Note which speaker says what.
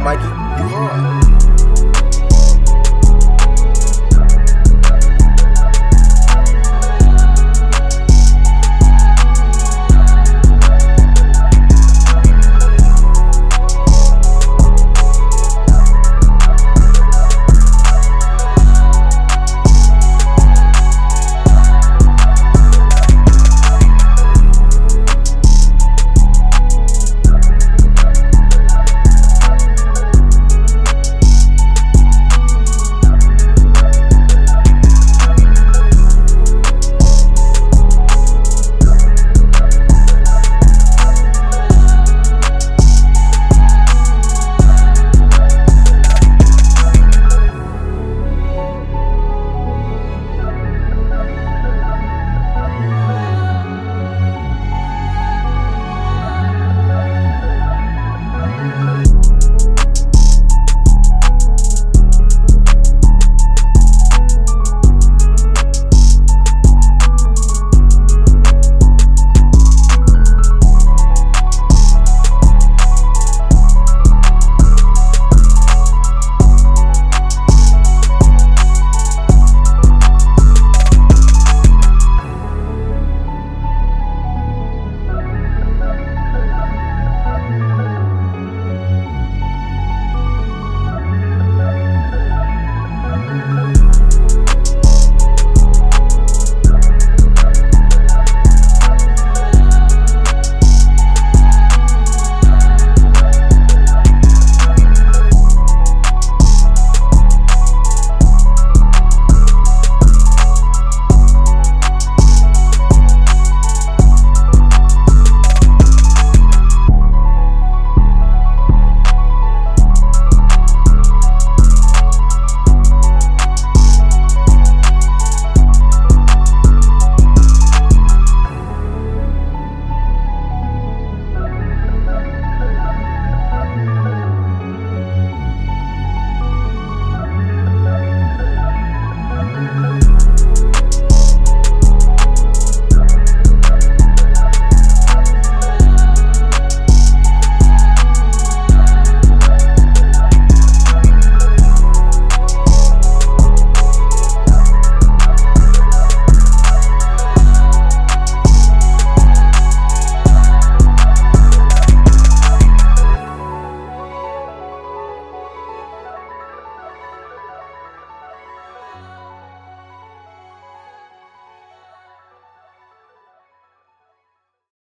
Speaker 1: Mikey. You hard.